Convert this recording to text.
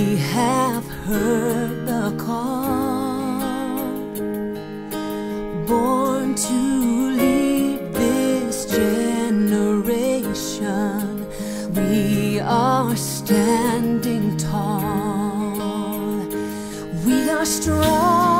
We have heard the call, born to lead this generation. We are standing tall, we are strong.